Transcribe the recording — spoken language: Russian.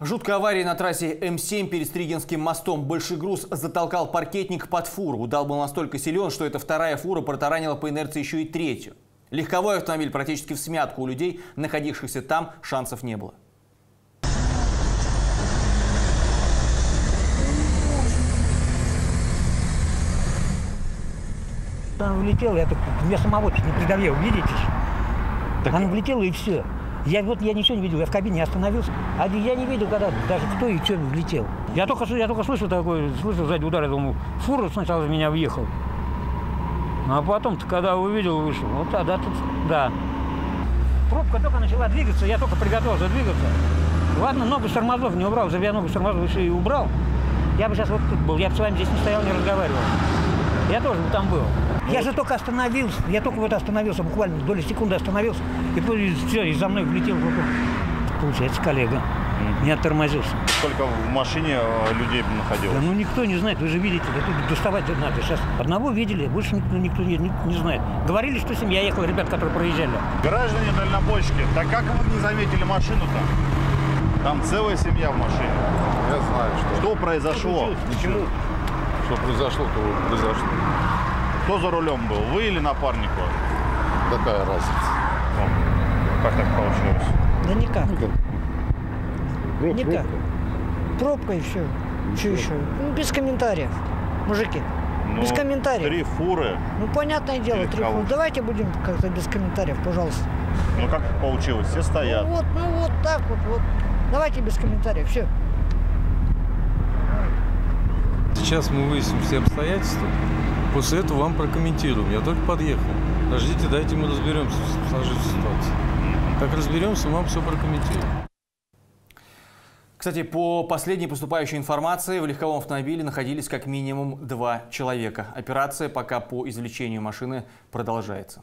Жуткая авария на трассе М7 перед Стригинским мостом. Большой груз затолкал паркетник под фуру. Удар был настолько силен, что эта вторая фура протаранила по инерции еще и третью. Легковой автомобиль практически в смятку. У людей, находившихся там, шансов не было. Она влетела, я так, меня самого чуть не придавил, видите? ж? Она влетела и все. Я вот я ничего не видел, я в кабине остановился. А я не видел, когда даже кто и что влетел. Я только, я только слышу такой, слышу сзади удар, я думаю, фура сначала в меня въехал. Ну, а потом-то, когда увидел, вышел, вот тогда тут, да. Пробка только начала двигаться, я только приготовился двигаться. Ладно, ногу с тормозов не убрал, за ногу с тормозов еще и убрал. Я бы сейчас вот тут был, я бы с вами здесь не стоял, не разговаривал. Я тоже там был. Я же только остановился, я только вот остановился, буквально доли секунды остановился, и все, и за мной влетел он. Получается, коллега не оттормозился. Сколько в машине э, людей Да находилось? ну никто не знает, вы же видите, да тут доставать надо сейчас. Одного видели, больше никто, никто не, не- не знает. Говорили, что семья ехала, ребят, которые проезжали. Граждане дальнобойщики, так как вы не заметили машину-то? Там целая семья в машине. Я знаю, что, Что произошло? Почему? Что произошло, то произошло. Кто за рулем был? Вы или напарник ваш? Какая разница? Ну, Как так получилось? Да никак. Проб- Никак. пробка. Пробка и все. Что еще? Ну, без комментариев. Мужики, Ну, без комментариев. Три фуры. Ну, понятное дело, три кого? фу- Давайте будем как-то без комментариев, пожалуйста. Ну как так получилось? Все стоят. Ну вот, ну вот так вот, вот. Давайте без комментариев, все. Сейчас мы выясним все обстоятельства. После этого вам прокомментируем. Я только подъехал. Подождите, дайте мы разберемся в сложившейся ситуации. Как разберемся, вам все прокомментируем. Кстати, по последней поступающей информации, в легковом автомобиле находились как минимум два человека. Операция пока по извлечению машины продолжается.